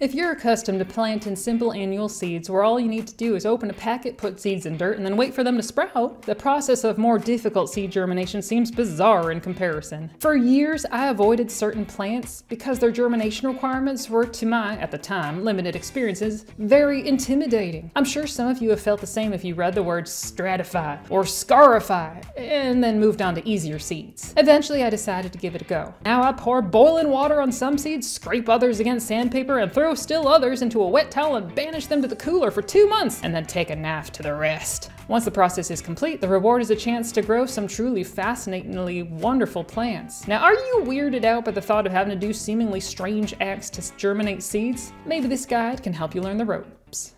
If you're accustomed to planting simple annual seeds where all you need to do is open a packet, put seeds in dirt, and then wait for them to sprout, the process of more difficult seed germination seems bizarre in comparison. For years, I avoided certain plants because their germination requirements were, to my, at the time, limited experiences, very intimidating. I'm sure some of you have felt the same if you read the words stratify or scarify and then moved on to easier seeds. Eventually, I decided to give it a go. Now I pour boiling water on some seeds, scrape others against sandpaper, and throw throw still others into a wet towel and banish them to the cooler for two months, and then take a knife to the rest. Once the process is complete, the reward is a chance to grow some truly fascinatingly wonderful plants. Now, are you weirded out by the thought of having to do seemingly strange acts to germinate seeds? Maybe this guide can help you learn the ropes.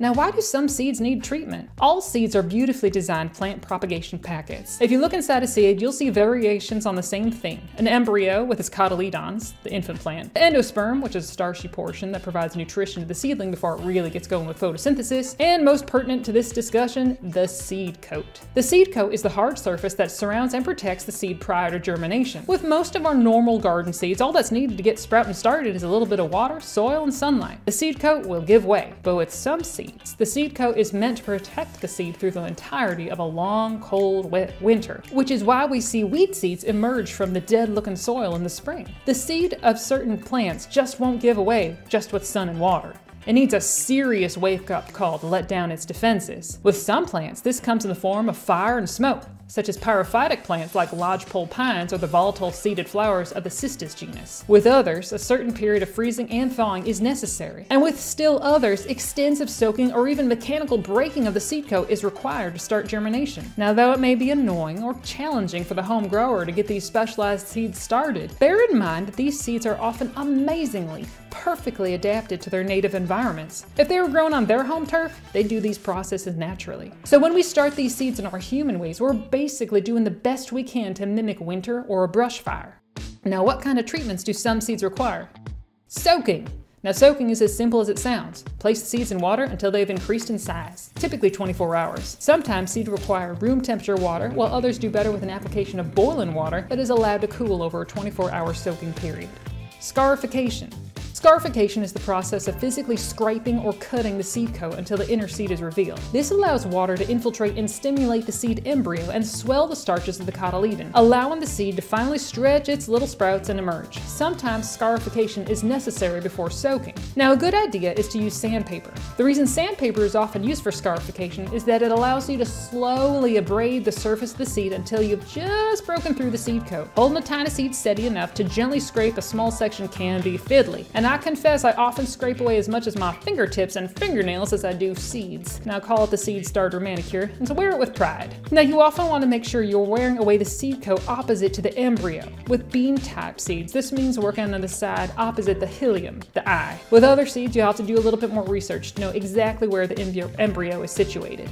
Now, why do some seeds need treatment? All seeds are beautifully designed plant propagation packets. If you look inside a seed, you'll see variations on the same theme. An embryo with its cotyledons, the infant plant, the endosperm, which is a starchy portion that provides nutrition to the seedling before it really gets going with photosynthesis, and most pertinent to this discussion, the seed coat. The seed coat is the hard surface that surrounds and protects the seed prior to germination. With most of our normal garden seeds, all that's needed to get sprouting started is a little bit of water, soil, and sunlight. The seed coat will give way, but with some seeds, seeds. The seed coat is meant to protect the seed through the entirety of a long, cold, wet winter, which is why we see weed seeds emerge from the dead looking soil in the spring. The seed of certain plants just won't give away just with sun and water. It needs a serious wake up call to let down its defenses. With some plants, this comes in the form of fire and smoke such as pyrophytic plants like lodgepole pines or the volatile seeded flowers of the cistus genus. With others, a certain period of freezing and thawing is necessary. And with still others, extensive soaking or even mechanical breaking of the seed coat is required to start germination. Now, though it may be annoying or challenging for the home grower to get these specialized seeds started, bear in mind that these seeds are often amazingly, perfectly adapted to their native environments. If they were grown on their home turf, they do these processes naturally. So when we start these seeds in our human ways, we're basically doing the best we can to mimic winter or a brush fire. Now, what kind of treatments do some seeds require? Soaking. Now, soaking is as simple as it sounds. Place the seeds in water until they've increased in size, typically 24 hours. Sometimes seeds require room temperature water, while others do better with an application of boiling water that is allowed to cool over a 24 hour soaking period. Scarification. Scarification is the process of physically scraping or cutting the seed coat until the inner seed is revealed. This allows water to infiltrate and stimulate the seed embryo and swell the starches of the cotyledon, allowing the seed to finally stretch its little sprouts and emerge. Sometimes scarification is necessary before soaking. Now, a good idea is to use sandpaper. The reason sandpaper is often used for scarification is that it allows you to slowly abrade the surface of the seed until you've just broken through the seed coat. Holding a tiny seed steady enough to gently scrape a small section can be fiddly, and I confess I often scrape away as much as my fingertips and fingernails as I do seeds. Now call it the seed starter manicure, and so wear it with pride. Now you often want to make sure you're wearing away the seed coat opposite to the embryo. With bean type seeds, this means working on the side opposite the hilum, the eye. With other seeds, you have to do a little bit more research to know exactly where the embryo is situated.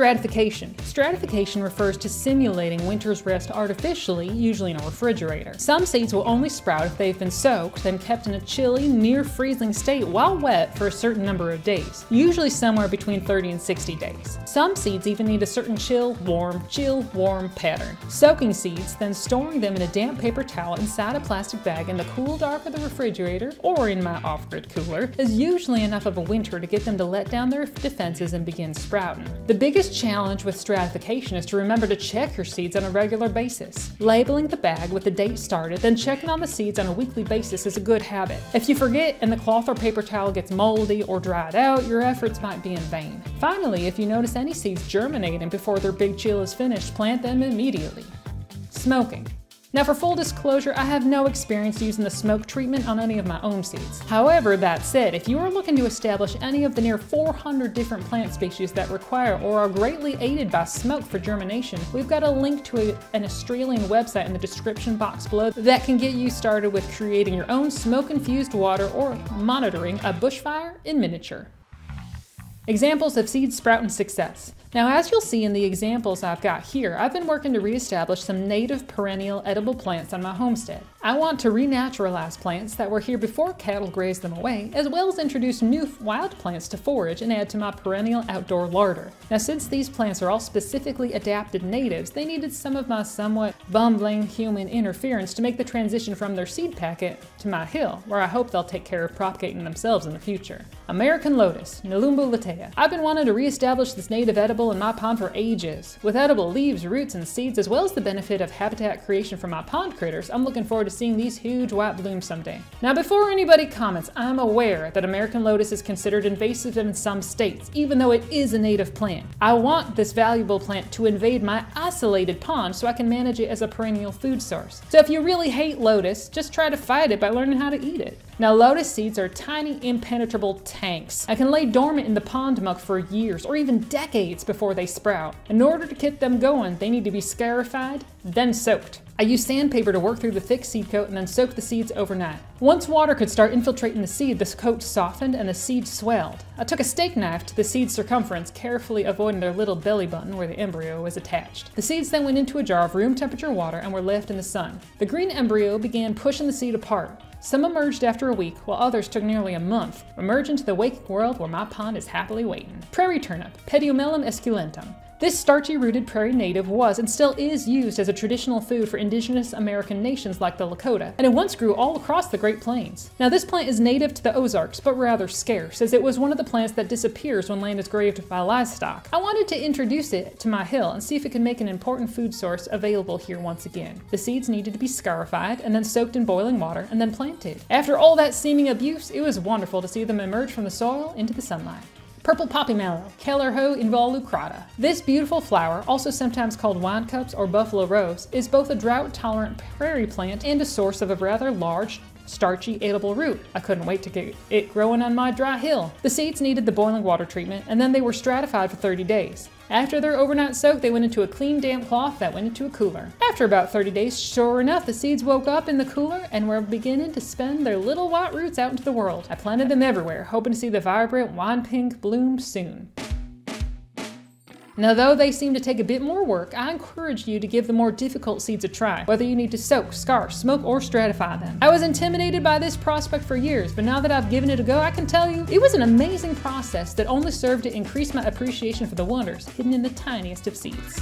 Stratification. Stratification refers to simulating winter's rest artificially, usually in a refrigerator. Some seeds will only sprout if they've been soaked, then kept in a chilly, near freezing state while wet for a certain number of days, usually somewhere between 30 and 60 days. Some seeds even need a certain chill, warm, chill, warm pattern. Soaking seeds, then storing them in a damp paper towel inside a plastic bag in the cool dark of the refrigerator or in my off-grid cooler, is usually enough of a winter to get them to let down their defenses and begin sprouting. The biggest challenge with stratification is to remember to check your seeds on a regular basis. Labeling the bag with the date started, then checking on the seeds on a weekly basis is a good habit. If you forget and the cloth or paper towel gets moldy or dried out, your efforts might be in vain. Finally, if you notice any seeds germinating before their big chill is finished, plant them immediately. Smoking. Now for full disclosure, I have no experience using the smoke treatment on any of my own seeds. However, that said, if you are looking to establish any of the near 400 different plant species that require or are greatly aided by smoke for germination, we've got a link to a, an Australian website in the description box below that can get you started with creating your own smoke-infused water or monitoring a bushfire in miniature. Examples of seed sprouting success. Now, as you'll see in the examples I've got here, I've been working to reestablish some native perennial edible plants on my homestead. I want to renaturalize plants that were here before cattle grazed them away, as well as introduce new wild plants to forage and add to my perennial outdoor larder. Now since these plants are all specifically adapted natives, they needed some of my somewhat bumbling human interference to make the transition from their seed packet to my hill, where I hope they'll take care of propagating themselves in the future. American Lotus, Nelumbo lutea. I've been wanting to reestablish this native edible in my pond for ages. With edible leaves, roots, and seeds, as well as the benefit of habitat creation for my pond critters, I'm looking forward to to seeing these huge white blooms someday. Now before anybody comments, I'm aware that American lotus is considered invasive in some states, even though it is a native plant. I want this valuable plant to invade my isolated pond so I can manage it as a perennial food source. So if you really hate lotus, just try to fight it by learning how to eat it. Now lotus seeds are tiny impenetrable tanks I can lay dormant in the pond muck for years or even decades before they sprout. In order to get them going, they need to be scarified, then soaked. I used sandpaper to work through the thick seed coat and then soak the seeds overnight. Once water could start infiltrating the seed, the coat softened and the seed swelled. I took a steak knife to the seed's circumference, carefully avoiding their little belly button where the embryo was attached. The seeds then went into a jar of room temperature water and were left in the sun. The green embryo began pushing the seed apart. Some emerged after a week, while others took nearly a month, emerge into the waking world where my pond is happily waiting. Prairie turnip, Pediomelum esculentum. This starchy rooted prairie native was and still is used as a traditional food for indigenous American nations like the Lakota, and it once grew all across the Great Plains. Now this plant is native to the Ozarks, but rather scarce, as it was one of the plants that disappears when land is grazed by livestock. I wanted to introduce it to my hill and see if it could make an important food source available here once again. The seeds needed to be scarified and then soaked in boiling water and then planted. After all that seeming abuse, it was wonderful to see them emerge from the soil into the sunlight. Purple Poppy Mallow, Callirhoe involucrata. This beautiful flower, also sometimes called wine cups or buffalo rose, is both a drought-tolerant prairie plant and a source of a rather large, starchy, edible root. I couldn't wait to get it growing on my dry hill. The seeds needed the boiling water treatment, and then they were stratified for 30 days. After their overnight soak, they went into a clean damp cloth that went into a cooler. After about 30 days, sure enough, the seeds woke up in the cooler and were beginning to spin their little white roots out into the world. I planted them everywhere, hoping to see the vibrant wine pink bloom soon. Now though they seem to take a bit more work, I encourage you to give the more difficult seeds a try, whether you need to soak, scar, smoke, or stratify them. I was intimidated by this prospect for years, but now that I've given it a go, I can tell you, it was an amazing process that only served to increase my appreciation for the wonders hidden in the tiniest of seeds.